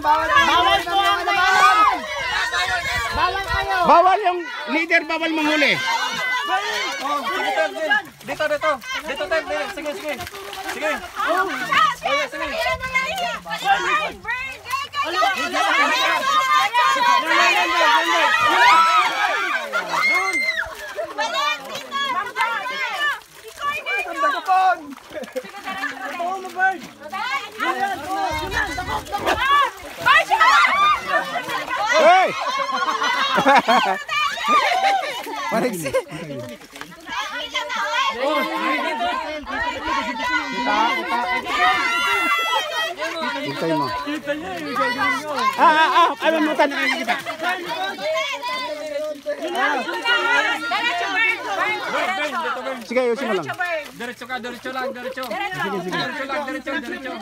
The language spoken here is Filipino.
bawal. Bawal po ang bawal. Bawal kayo. Bawal yung leader, bawal manghuli. Oh, sige, Tel. Dito, dito. Dito, Tel, Tel. Sige, sige. Sige. Hey! Hintay mo. Ah, ah, ah. Mo tanong ang kita? Sige, ayusin mo lang. Diretso ka, diretso lang, diretso. Diretso lang, diretso, diretso.